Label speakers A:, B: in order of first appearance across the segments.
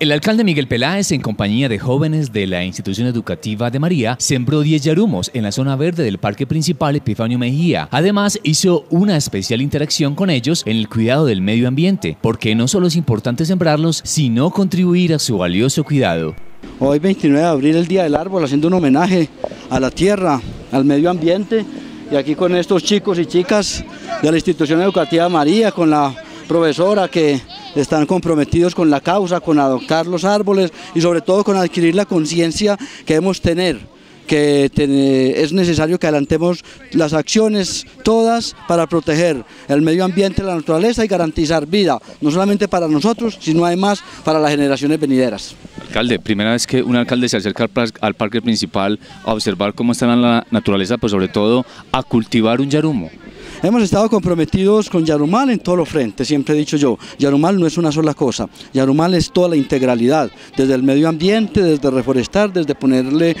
A: El alcalde Miguel Peláez, en compañía de jóvenes de la institución educativa de María, sembró 10 yarumos en la zona verde del parque principal Epifanio Mejía. Además, hizo una especial interacción con ellos en el cuidado del medio ambiente, porque no solo es importante sembrarlos, sino contribuir a su valioso cuidado.
B: Hoy 29 de abril, el Día del Árbol, haciendo un homenaje a la tierra, al medio ambiente, y aquí con estos chicos y chicas de la institución educativa María, con la profesora que están comprometidos con la causa, con adoptar los árboles y sobre todo con adquirir la conciencia que debemos tener que es necesario que adelantemos las acciones todas para proteger el medio ambiente, la naturaleza y garantizar vida, no solamente para nosotros, sino además para las generaciones venideras.
A: Alcalde, primera vez que un alcalde se acerca al parque principal a observar cómo está la naturaleza, pero sobre todo a cultivar un yarumo.
B: Hemos estado comprometidos con Yarumal en todos los frentes, siempre he dicho yo, Yarumal no es una sola cosa, Yarumal es toda la integralidad, desde el medio ambiente, desde reforestar, desde ponerle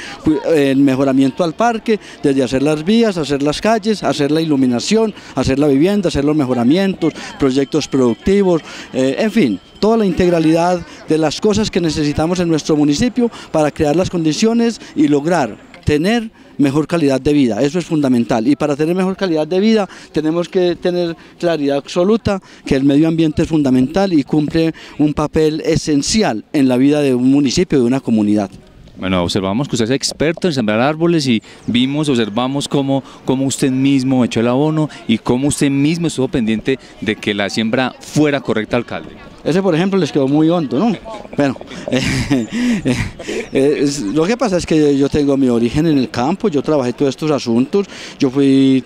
B: el mejoramiento al parque, desde hacer las vías, hacer las calles, hacer la iluminación, hacer la vivienda, hacer los mejoramientos, proyectos productivos, eh, en fin, toda la integralidad de las cosas que necesitamos en nuestro municipio para crear las condiciones y lograr tener mejor calidad de vida, eso es fundamental. Y para tener mejor calidad de vida tenemos que tener claridad absoluta que el medio ambiente es fundamental y cumple un papel esencial en la vida de un municipio, de una comunidad.
A: Bueno, observamos que usted es experto en sembrar árboles y vimos, observamos cómo, cómo usted mismo echó el abono y cómo usted mismo estuvo pendiente de que la siembra fuera correcta, alcalde.
B: Ese, por ejemplo, les quedó muy hondo, ¿no? Bueno, eh, eh, lo que pasa es que yo tengo mi origen en el campo, yo trabajé todos estos asuntos, yo fui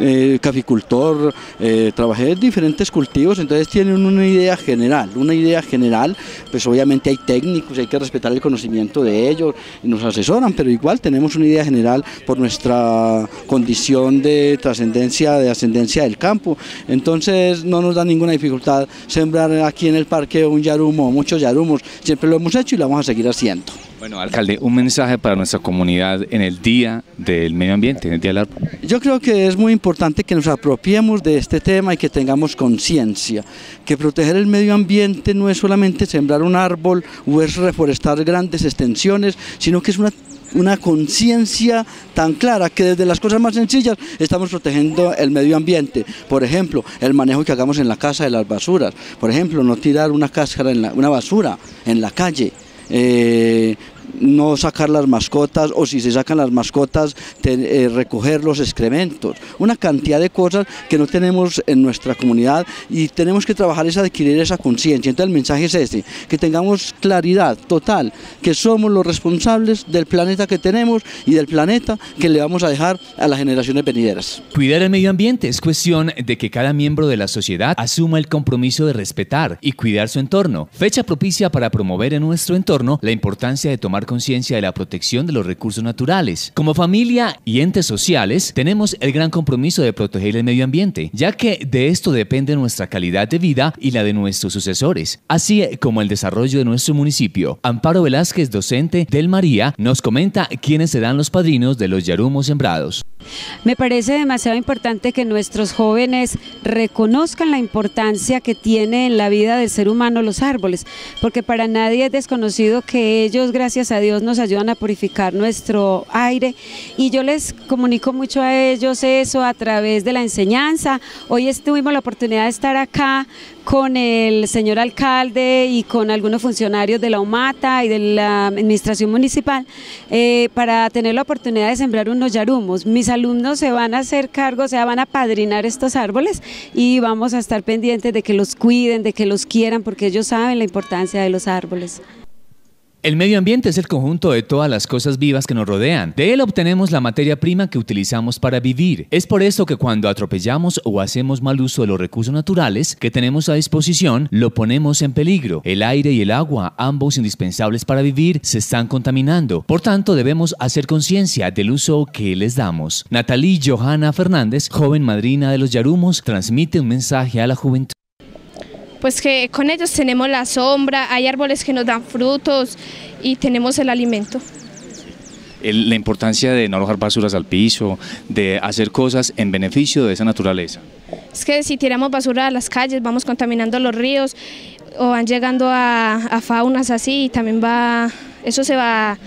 B: eh, caficultor, eh, trabajé en diferentes cultivos, entonces tienen una idea general, una idea general, pues obviamente hay técnicos, hay que respetar el conocimiento de ellos, nos asesoran, pero igual tenemos una idea general por nuestra condición de trascendencia, de ascendencia del campo, entonces no nos da ninguna dificultad sembrar aquí en el parque un yarumo, muchos yarumos, siempre lo hemos hecho y lo vamos a seguir haciendo.
A: Bueno, alcalde, un mensaje para nuestra comunidad en el Día del Medio Ambiente, en el Día del Árbol.
B: Yo creo que es muy importante que nos apropiemos de este tema y que tengamos conciencia, que proteger el medio ambiente no es solamente sembrar un árbol o es reforestar grandes extensiones, sino que es una una conciencia tan clara que desde las cosas más sencillas estamos protegiendo el medio ambiente. Por ejemplo, el manejo que hagamos en la casa de las basuras. Por ejemplo, no tirar una cáscara, en la, una basura en la calle. Eh, no sacar las mascotas o si se sacan las mascotas eh, recoger los excrementos, una cantidad de cosas que no tenemos en nuestra comunidad y tenemos que trabajar es adquirir esa conciencia. Entonces el mensaje es este, que tengamos claridad total, que somos los responsables del planeta que tenemos y del planeta que le vamos a dejar a las generaciones venideras.
A: Cuidar el medio ambiente es cuestión de que cada miembro de la sociedad asuma el compromiso de respetar y cuidar su entorno. Fecha propicia para promover en nuestro entorno la importancia de tomar conciencia de la protección de los recursos naturales. Como familia y entes sociales, tenemos el gran compromiso de proteger el medio ambiente, ya que de esto depende nuestra calidad de vida y la de nuestros sucesores, así como el desarrollo de nuestro municipio. Amparo Velázquez, docente del María, nos comenta quiénes serán los padrinos de los yarumos sembrados.
C: Me parece demasiado importante que nuestros jóvenes reconozcan la importancia que tiene en la vida del ser humano los árboles, porque para nadie es desconocido que ellos, gracias a Dios, nos ayudan a purificar nuestro aire y yo les comunico mucho a ellos eso a través de la enseñanza. Hoy tuvimos la oportunidad de estar acá con el señor alcalde y con algunos funcionarios de la UMATA y de la administración municipal eh, para tener la oportunidad de sembrar unos yarumos. Mis alumnos se van a hacer cargo, o sea, van a padrinar estos árboles y vamos a estar pendientes de que los cuiden, de que los quieran, porque ellos saben la importancia de los árboles.
A: El medio ambiente es el conjunto de todas las cosas vivas que nos rodean. De él obtenemos la materia prima que utilizamos para vivir. Es por eso que cuando atropellamos o hacemos mal uso de los recursos naturales que tenemos a disposición, lo ponemos en peligro. El aire y el agua, ambos indispensables para vivir, se están contaminando. Por tanto, debemos hacer conciencia del uso que les damos. Natalie Johanna Fernández, joven madrina de los Yarumos, transmite un mensaje a la juventud
D: pues que con ellos tenemos la sombra, hay árboles que nos dan frutos y tenemos el alimento.
A: la importancia de no arrojar basuras al piso, de hacer cosas en beneficio de esa naturaleza.
D: Es que si tiramos basura a las calles, vamos contaminando los ríos, o van llegando a, a faunas así y también va, eso se va,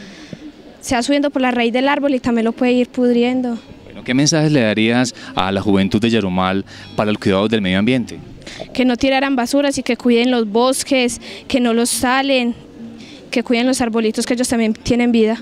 D: se va subiendo por la raíz del árbol y también lo puede ir pudriendo.
A: Bueno, ¿Qué mensajes le darías a la juventud de Yarumal para el cuidado del medio ambiente?
D: Que no tiraran basuras y que cuiden los bosques, que no los salen, que cuiden los arbolitos que ellos también tienen vida.